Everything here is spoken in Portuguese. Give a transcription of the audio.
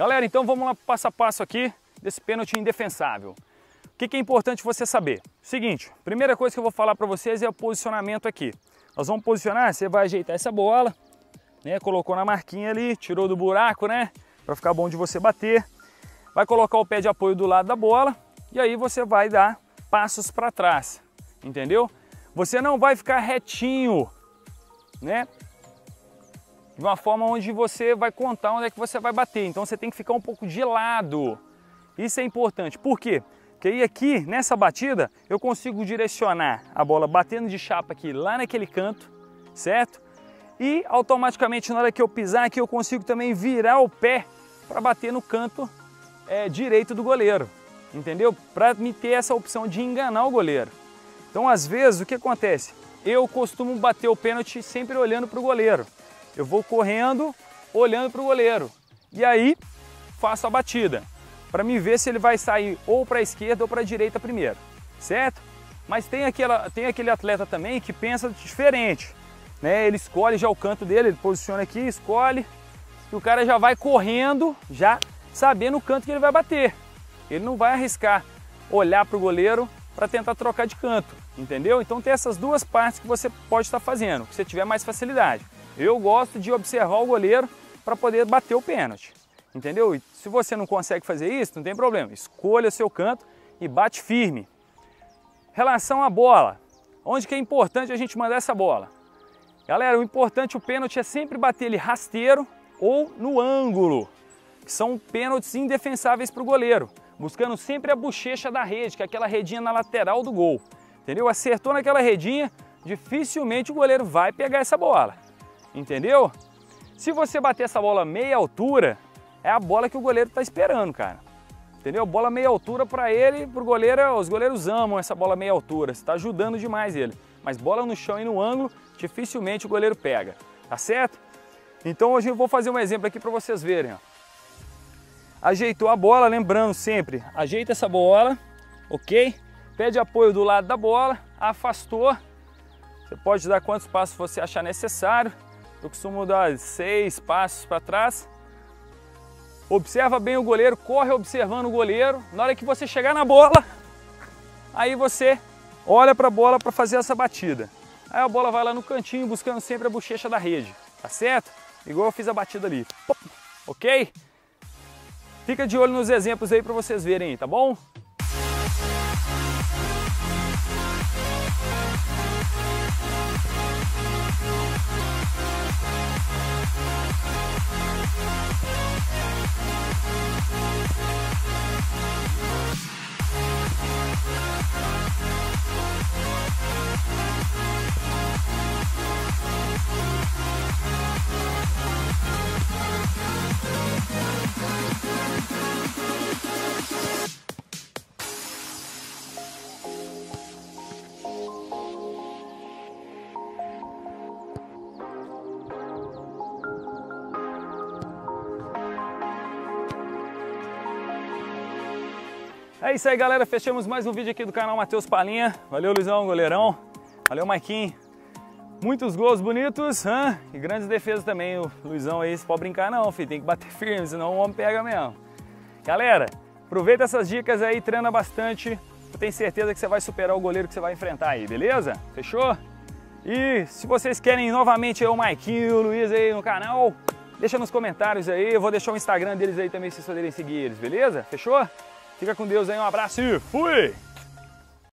Galera, então vamos lá passo a passo aqui desse pênalti indefensável. O que, é importante você saber? Seguinte, primeira coisa que eu vou falar para vocês é o posicionamento aqui. Nós vamos posicionar, você vai ajeitar essa bola, né? Colocou na marquinha ali, tirou do buraco, né? Para ficar bom de você bater. Vai colocar o pé de apoio do lado da bola e aí você vai dar passos para trás, entendeu? Você não vai ficar retinho, né? De uma forma onde você vai contar onde é que você vai bater. Então você tem que ficar um pouco de lado. Isso é importante. Por quê? Porque aí aqui, nessa batida, eu consigo direcionar a bola batendo de chapa aqui lá naquele canto, certo? E automaticamente na hora que eu pisar aqui eu consigo também virar o pé para bater no canto é, direito do goleiro, entendeu? Para me ter essa opção de enganar o goleiro. Então às vezes o que acontece? Eu costumo bater o pênalti sempre olhando para o goleiro. Eu vou correndo, olhando para o goleiro. E aí faço a batida para me ver se ele vai sair ou para a esquerda ou para a direita primeiro, certo? Mas tem, aquela, tem aquele atleta também que pensa diferente, né? Ele escolhe já o canto dele, ele posiciona aqui, escolhe, e o cara já vai correndo, já sabendo o canto que ele vai bater. Ele não vai arriscar olhar para o goleiro para tentar trocar de canto, entendeu? Então tem essas duas partes que você pode estar fazendo, que você tiver mais facilidade. Eu gosto de observar o goleiro para poder bater o pênalti entendeu? E se você não consegue fazer isso, não tem problema, escolha seu canto e bate firme. Relação à bola, onde que é importante a gente mandar essa bola? Galera, o importante, o pênalti é sempre bater ele rasteiro ou no ângulo, que são pênaltis indefensáveis para o goleiro, buscando sempre a bochecha da rede, que é aquela redinha na lateral do gol, entendeu? Acertou naquela redinha, dificilmente o goleiro vai pegar essa bola, entendeu? Se você bater essa bola meia altura, é a bola que o goleiro está esperando, cara. Entendeu? Bola meia altura para ele, para o goleiro, os goleiros amam essa bola meia altura, está ajudando demais ele. Mas bola no chão e no ângulo, dificilmente o goleiro pega, tá certo? Então hoje eu vou fazer um exemplo aqui para vocês verem. Ó. Ajeitou a bola, lembrando sempre, ajeita essa bola, ok? Pede apoio do lado da bola, afastou. Você pode dar quantos passos você achar necessário. Eu costumo dar seis passos para trás observa bem o goleiro, corre observando o goleiro. Na hora que você chegar na bola, aí você olha para a bola para fazer essa batida. Aí a bola vai lá no cantinho buscando sempre a bochecha da rede, tá certo? Igual eu fiz a batida ali, ok? Fica de olho nos exemplos aí para vocês verem, tá bom? É isso aí, galera. Fechamos mais um vídeo aqui do canal Matheus Palinha. Valeu, Luizão, goleirão. Valeu, Maiquinho. Muitos gols bonitos hein? e grandes defesas também. O Luizão aí, se pode brincar não, filho. Tem que bater firme, senão o homem pega mesmo. Galera, aproveita essas dicas aí, treina bastante. Eu tenho certeza que você vai superar o goleiro que você vai enfrentar aí, beleza? Fechou? E se vocês querem novamente o Maiquinho o Luiz aí no canal, deixa nos comentários aí. Eu vou deixar o Instagram deles aí também, se vocês poderem seguir eles, beleza? Fechou? Fica com Deus aí, um abraço e fui!